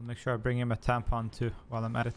I'll make sure I bring him a tampon too while I'm at it.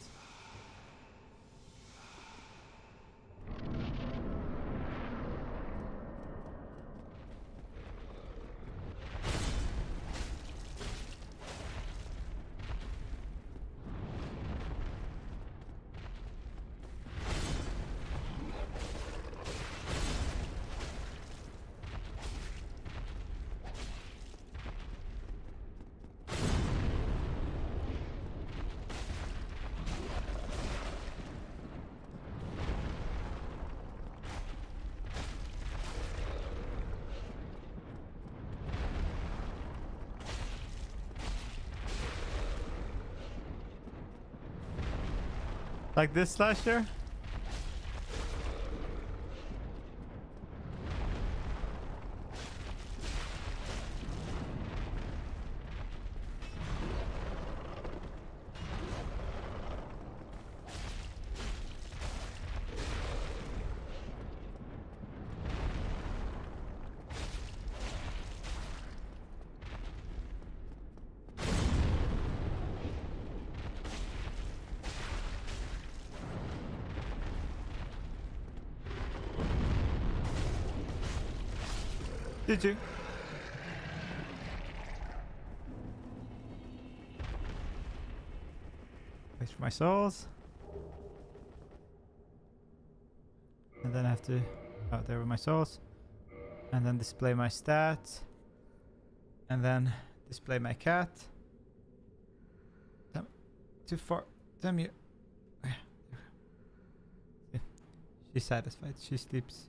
Like this slasher? Did you? Wait for my souls. And then I have to out there with my souls. And then display my stats. And then display my cat. Damn, too far. Damn you. She's satisfied. She sleeps.